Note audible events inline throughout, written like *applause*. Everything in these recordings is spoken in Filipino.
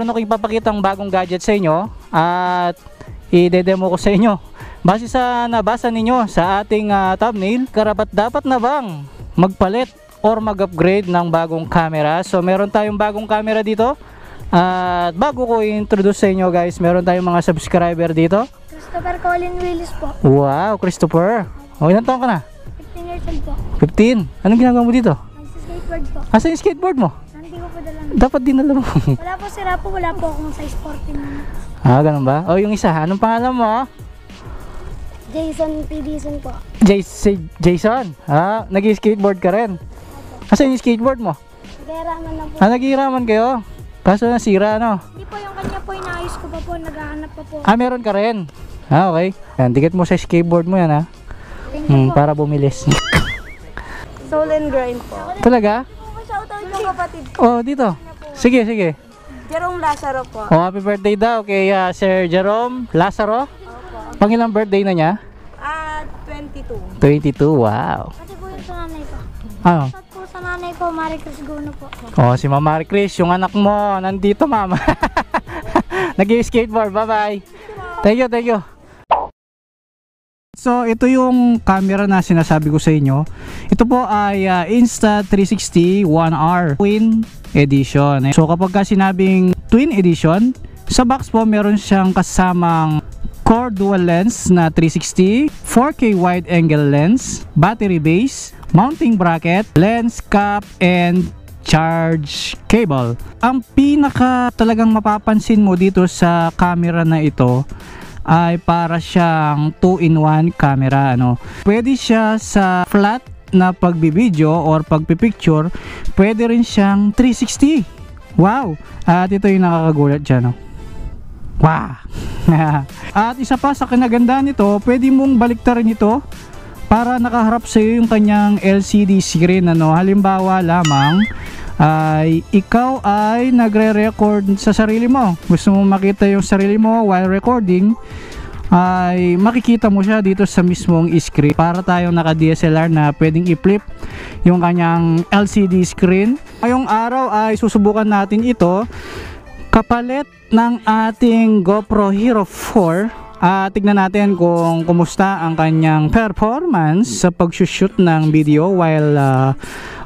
meron akong ipapakitang bagong gadget sa inyo at i-demo ko sa inyo. Base sa nabasa ninyo sa ating ah, thumbnail, karapat dapat na bang magpalit or mag-upgrade ng bagong camera? So meron tayong bagong camera dito. At bago ko i-introduce sa inyo guys, meron tayong mga subscriber dito. Christopher Colin Willis po. Wow, Christopher. O, ilan taon ka na? 15 years old po. 15. Anong ginagawa mo dito? Nagsa-skateboard po. Asa yung skateboard mo? Hindi ko po dala. Dapat dinala mo. *laughs* Wala po sira po, wala po akong size 14 na. ah, ganun ba? O, yung isa, anong pangalan mo? Jason P. Dizon po. Jason. Jason. Ah, nag-skateboard ka rin. Asa yung skateboard mo? Nagayaraman na po. Ah, naghihiraman kayo. Kaso nasira, ano? Hindi po yung kanya po, inaayos ko pa po, naghahanap pa po. Ah, meron ka rin. Ah, okay. Yan, dikit mo sa skateboard mo yan, ha? Thank you Hmm, po. para bumilis. Soul and grind po. Talaga? Yung kapatid ko, Oh, dito. Sige, sige. Jerome Lazaro po. Oh, happy birthday daw kay ah, Sir Jerome Lazaro. Opo. Pangilang birthday na niya? At 22. 22, wow. Pati po yung sa nanay ko. Ano? Shout po sa nanay ko, Marie Cruz Guno po. Oh, si Mama Marie Chris, yung anak mo, nandito mama. *laughs* Nag-skateboard, bye-bye. Thank you, thank you. So, ito yung camera na sinasabi ko sa inyo. Ito po ay ah, Insta360 1R Twin Edition. So, kapag ka sinabing Twin Edition, sa box po meron siyang kasamang core dual lens na 360, 4K wide angle lens, battery base, mounting bracket, lens cap, and charge cable. Ang pinaka talagang mapapansin mo dito sa camera na ito ay para siyang 2-in-1 camera ano. Pwede siya sa flat na pagbibideo or pagpipicture, pwede rin siyang 360. Wow! At ito yung nakakagulat dyan. No? Wow! *laughs* At isa pa sa kinagandaan nito, pwede mong baliktarin ito para nakaharap sa iyo yung kanyang LCD screen ano. Halimbawa lamang ay ikaw ay nagre-record sa sarili mo. Gusto mo makita yung sarili mo while recording ay makikita mo siya dito sa mismong screen para tayong naka DSLR na pwedeng i-flip yung kanyang LCD screen. Ngayong araw ay susubukan natin ito kapalit ng ating GoPro Hero 4 Ah, tignan natin kung kumusta ang kanyang performance sa pag-shoot ng video while ah,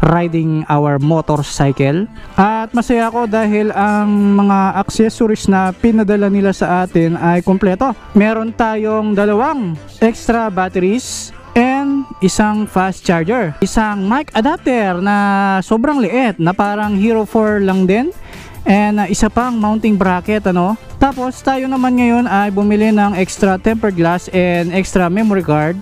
riding our motorcycle. At masaya ako dahil ang mga accessories na pinadala nila sa atin ay kompleto. Meron tayong dalawang extra batteries and isang fast charger. Isang mic adapter na sobrang liit na parang Hero 4 lang din. And uh, isa pang mounting bracket ano. Tapos tayo naman ngayon ay bumili ng extra tempered glass and extra memory card.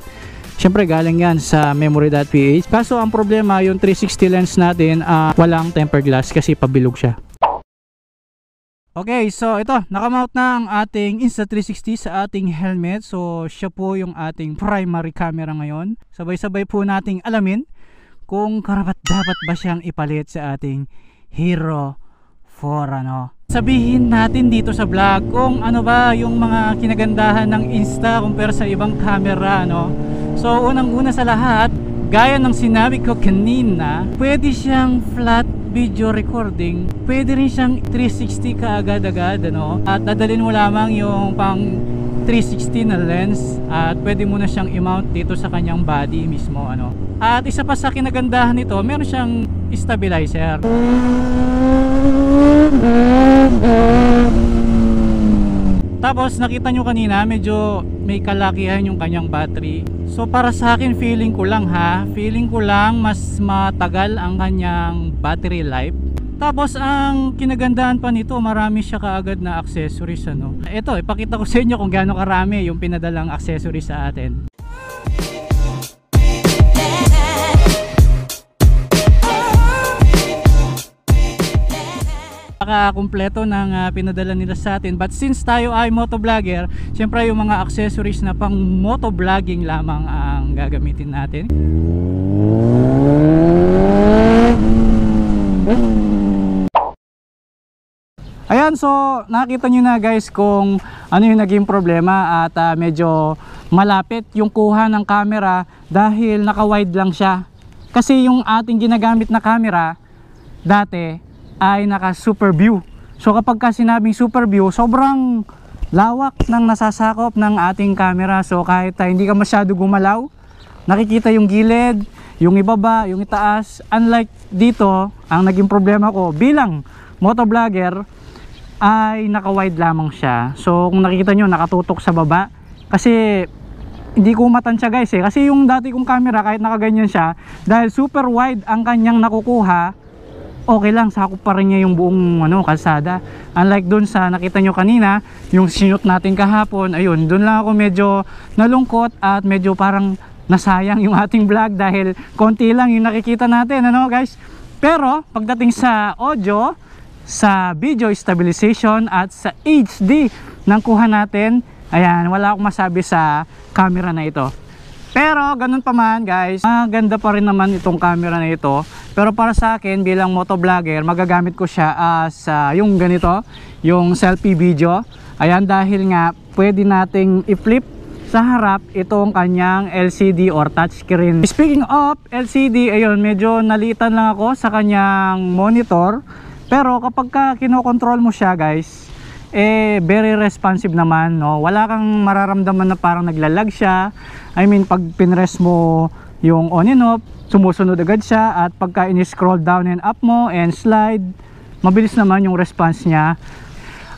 Siyempre galing yan sa memory.ph. Kaso ang problema yung 360 lens natin uh, walang tempered glass kasi pabilog siya. Okay, so ito, nakamount na ang ating Insta360 sa ating helmet. So, siya po yung ating primary camera ngayon. Sabay-sabay po nating alamin kung karapat dapat ba siyang ipalit sa ating Hero 4 ano. Sabihin natin dito sa vlog kung ano ba yung mga kinagandahan ng Insta compare sa ibang camera no. So unang-una sa lahat, gaya ng sinabi ko kanina, pwede siyang flat video recording, pwede rin siyang 360 kaagad-agad ano. At dadalhin mo lamang yung pang 360 na lens at pwede mo na siyang i-mount dito sa kanyang body mismo ano. At isa pa sa kinagandahan nito, meron siyang stabilizer. Tapos nakita nyo kanina medyo may kalakihan yung kanyang battery. So para sa akin feeling ko lang ha, feeling ko lang mas matagal ang kanyang battery life. Tapos ang kinagandahan pa nito, marami siya kaagad na accessories ano. Ito, ipakita ko sa inyo kung gaano karami yung pinadalang accessories sa atin. Napaka-kumpleto ng ah, pinadala nila sa atin. But since tayo ay motovlogger, syempre yung mga accessories na pang motovlogging lamang ang gagamitin natin. Ayan, so nakita nyo na guys kung ano yung naging problema at ah, medyo malapit yung kuha ng camera dahil naka-wide lang siya. Kasi yung ating ginagamit na camera dati ay naka super view. So kapag ka sinabing super view, sobrang lawak ng nasasakop ng ating camera. So kahit ah, hindi ka masyado gumalaw, nakikita yung gilid, yung ibaba, yung itaas. Unlike dito, ang naging problema ko bilang motovlogger ay naka-wide lamang siya. So kung nakikita nyo, nakatutok sa baba. Kasi hindi ko matansya guys eh. Kasi yung dati kong camera kahit nakaganyan siya, dahil super wide ang kanyang nakukuha, okay lang, sakop pa rin niya yung buong ano, kalsada. Unlike dun sa nakita nyo kanina, yung sinut natin kahapon, ayun, dun lang ako medyo nalungkot at medyo parang nasayang yung *laughs* ating vlog dahil konti lang yung nakikita natin, ano guys? Pero pagdating sa audio, sa video stabilization at sa HD ng kuha natin, ayan, wala akong masabi sa camera na ito. Pero ganun pa man guys, maganda pa rin naman itong camera na ito. Pero para sa akin bilang motovlogger, magagamit ko siya as ah, yung ganito, yung selfie video. Ayan dahil nga pwede nating i-flip sa harap itong kanyang LCD or touchscreen. Speaking of LCD, ayun, medyo nalitan lang ako sa kanyang monitor. Pero kapag ka kinokontrol mo siya guys, eh very responsive naman no? Wala kang mararamdaman na parang naglalag siya. I mean pag pinress mo yung on and off sumusunod agad siya at pagka ini-scroll down and up mo and slide mabilis naman yung response niya.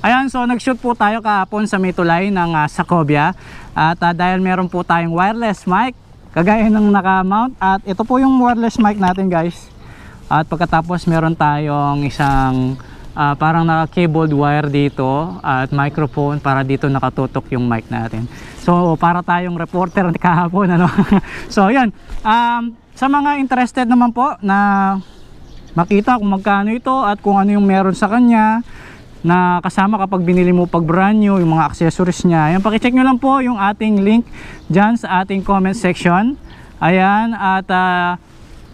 Ayan, so nag-shoot po tayo kahapon sa may tulay ng ah, Sacobia. At ah, dahil meron po tayong wireless mic kagaya ng naka-mount. At ito po yung wireless mic natin guys. At pagkatapos meron tayong isang ah, parang naka-cabled wire dito at microphone para dito nakatutok yung mic natin. So para tayong reporter kahapon ano. *laughs* so yan. Um, sa mga interested naman po na makita kung magkano ito at kung ano yung meron sa kanya na kasama kapag binili mo pag brand new yung mga accessories niya. Ayan, pakicheck nyo lang po yung ating link dyan sa ating comment section. Ayan, at ah,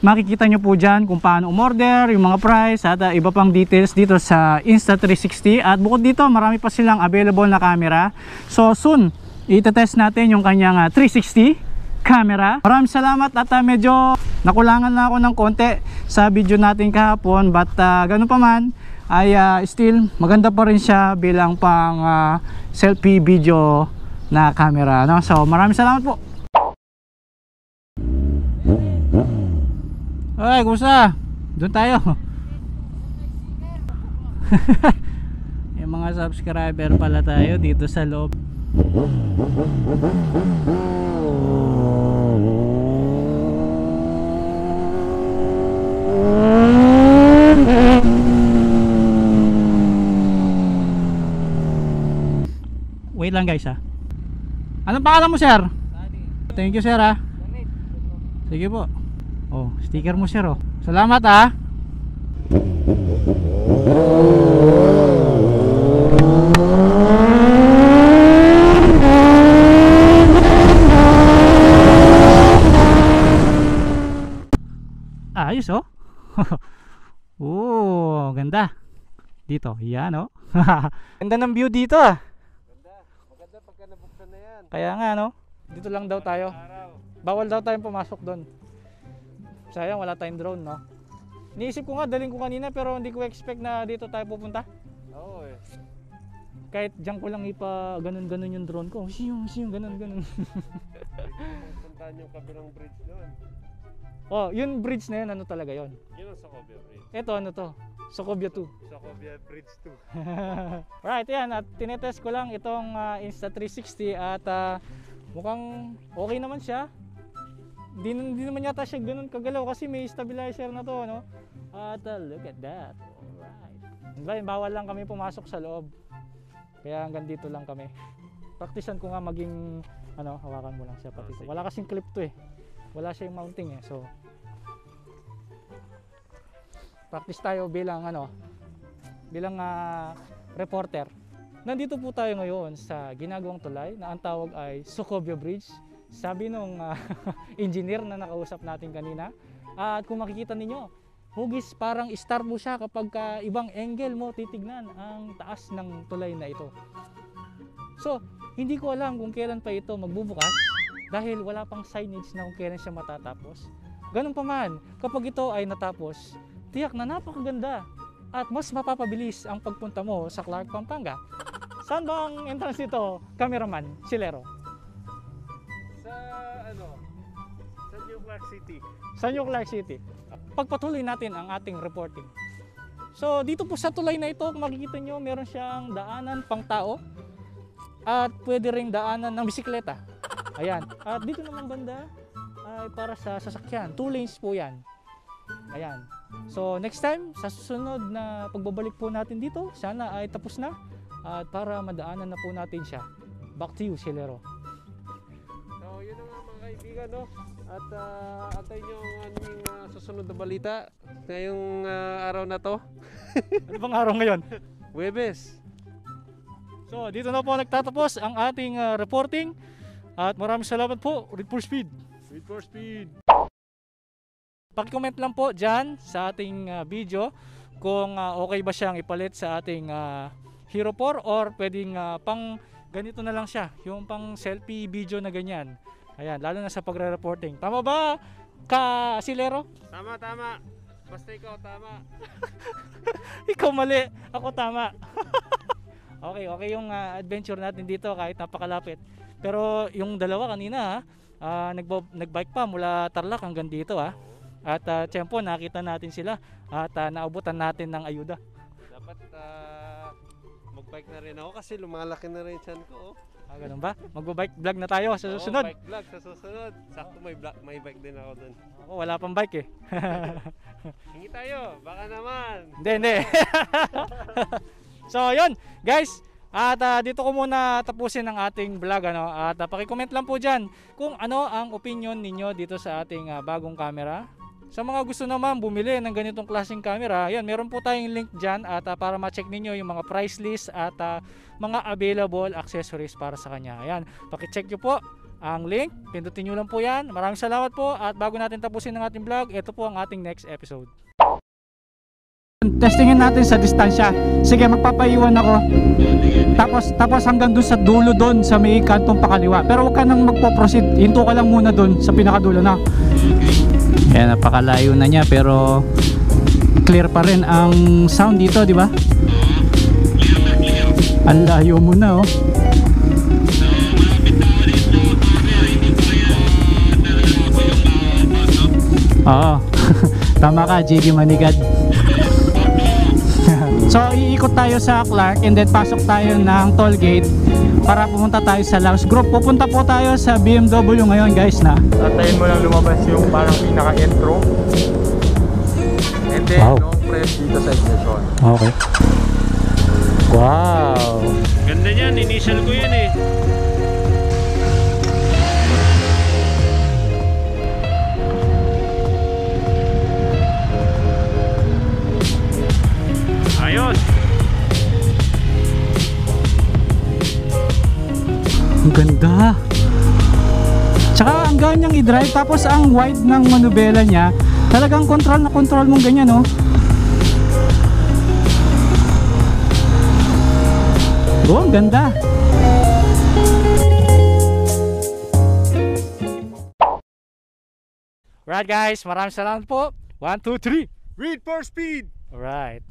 makikita nyo po dyan kung paano umorder, yung mga price at ah, iba pang details dito sa Insta360 at bukod dito marami pa silang available na camera. So soon itetest natin yung kanyang ah, 360 camera. Maraming salamat at ah, medyo nakulangan na ako ng konti sa video natin kahapon. But ah, ganun pa man ay ah, still maganda pa rin siya bilang pang ah, selfie video na camera no? so maraming salamat po Ay, kumusta? Doon tayo. *laughs* Yung mga subscriber pala tayo dito sa loob. Wait lang guys ha. Anong pangalan mo sir? Thank you sir ha. Sige po. Sticker mo sir oh. Salamat ah. Ayos oh. *laughs* oh, ganda. Dito, yan oh. *laughs* ganda ng view dito ah. Maganda pagka nabuksan na yan. Kaya nga no. Dito lang daw tayo. Bawal daw tayong pumasok doon. Sayang wala tayong drone, no? Niisip ko nga, daling ko kanina pero hindi ko expect na dito tayo pupunta. Oo eh. Kahit diyan ko lang ipa ganun-ganun yung drone ko. Siyong, siyong, ganun-ganun. Puntahan yung kabilang bridge doon. oh, yung bridge na yun, ano talaga yon? Yun ang Socobia Bridge. Ito, ano to? Socobia 2. Socobia Bridge 2. *laughs* right, yan. At tinetest ko lang itong ah, Insta360 at ah, mukhang okay naman siya. Di, di naman yata siya ganun kagalaw kasi may stabilizer na to, no? At ah, look at that. Alright. Bawal lang kami pumasok sa loob. Kaya hanggang dito lang kami. Praktisan ko nga maging ano, hawakan mo lang siya pati to. Wala kasing clip to eh. Wala siyang mounting eh. So practice tayo bilang ano, bilang ah, reporter. Nandito po tayo ngayon sa ginagawang tulay na ang tawag ay Socobia Bridge. Sabi nung ah, *laughs* engineer na nakausap natin kanina. at kung makikita ninyo, hugis parang star po siya kapag ka ibang angle mo titignan ang taas ng tulay na ito. So, hindi ko alam kung kailan pa ito magbubukas dahil wala pang signage na kung kailan siya matatapos. Ganun pa man, kapag ito ay natapos, tiyak na napakaganda at mas mapapabilis ang pagpunta mo sa Clark, Pampanga. Saan ba entrance nito, cameraman, Silero? Ano? Sa New Clark City. Sa New Clark City. Pagpatuloy natin ang ating reporting. So dito po sa tulay na ito, makikita nyo, meron siyang daanan pang tao at pwede ring daanan ng bisikleta. Ayan. At dito naman banda ay para sa sasakyan. Two lanes po yan. Ayan. So next time, sa susunod na pagbabalik po natin dito, sana ay tapos na at para madaanan na po natin siya. Back to you, Silero. Kaibigan, no? At uh, antayin nyo ang aming ah, susunod na balita ngayong ah, araw na to. *laughs* Ano bang araw ngayon? Webes. So, dito na po nagtatapos ang ating uh, reporting. At maraming salamat po, Read for Speed. Speed for speed. Paki-comment lang po dyan sa ating uh, video kung uh, okay ba siyang ipalit sa ating uh, Hero 4 or pwedeng uh, pang ganito na lang siya, yung pang selfie video na ganyan. Ayan, lalo na sa pagre-reporting. Tama ba, ka Silero? Tama, tama. Basta ikaw, tama. *laughs* Ikaw mali, ako tama. *laughs* okay, okay yung uh, adventure natin dito kahit napakalapit. Pero yung dalawa kanina, uh, nagbo- nagbike pa mula Tarlac hanggang dito ah. At uh, tiyempo nakita natin sila at uh, naabutan natin ng ayuda. Dapat ah, mag-bike na rin ako kasi lumalaki na rin chan ko. Oh. Ah, ganun ba? Magbo-bike vlog na tayo sa Oo, susunod. bike vlog sa susunod. Sakto may, bla- may bike din ako dun. Ako, wala pang bike eh. *laughs* Hingi tayo, baka naman. Hindi, hindi. *laughs* so, yun, guys. At ah, dito ko muna tapusin ang ating vlog ano. At uh, paki-comment lang po diyan kung ano ang opinion ninyo dito sa ating ah, bagong camera. Sa mga gusto naman bumili ng ganitong klaseng camera, yan, meron po tayong link diyan at ah, para ma-check ninyo yung mga price list at ah, mga available accessories para sa kanya. Ayan, paki-check nyo po ang link. Pindutin nyo lang po yan. Maraming salamat po at bago natin tapusin ang ating vlog, ito po ang ating next episode. Testingin natin sa distansya. Sige, magpapaiwan ako. Tapos tapos hanggang dun sa dulo doon sa may kantong pakaliwa. Pero huwag ka nang magpo-proceed. Hinto ka lang muna doon sa pinakadulo na. Yan, napakalayo na niya pero clear pa rin ang sound dito, di ba? Ang layo mo na, oh. Oo. *laughs* Tama ka, JD Manigad. So, iikot tayo sa Clark and then pasok tayo ng toll gate para pumunta tayo sa Laos Group. Pupunta po tayo sa BMW ngayon, guys, na. Tatayin mo lang lumabas yung parang pinaka-intro. And then, Wow. long press dito sa ignition. Okay. Wow. Ganda niyan, initial ko yan eh. Ganda. Tsaka ang gaan niyang i-drive tapos ang wide ng manubela niya talagang control na control mong ganyan no. Oh, ang ganda. Right guys, maraming salamat po. 1, 2, 3. Read for speed! Alright.